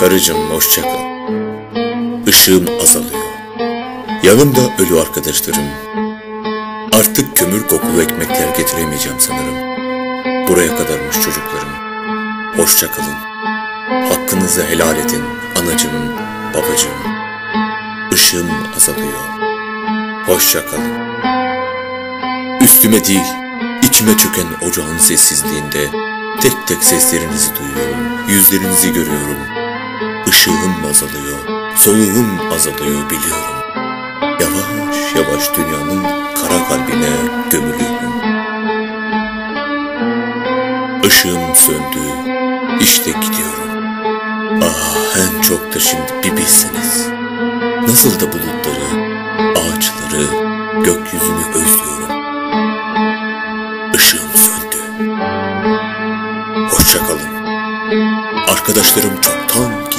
Karıcığım hoşça kal. Işığım azalıyor. Yanımda ölü arkadaşlarım. Artık kömür kokulu ekmekler getiremeyeceğim sanırım. Buraya kadarmış çocuklarım. Hoşça kalın. Hakkınızı helal edin anacığım, babacığım. Işığım azalıyor. Hoşça kalın. Üstüme değil, içime çöken ocağın sessizliğinde tek tek seslerinizi duyuyorum, yüzlerinizi görüyorum. Işığım azalıyor, soluğum azalıyor biliyorum. Yavaş yavaş dünyanın kara kalbine gömülüyorum. Işığım söndü, işte gidiyorum. Ah en çok da şimdi bir bilseniz. Nasıl da bulutları, ağaçları, gökyüzünü özlüyorum. Arkadaşlarım çoktan.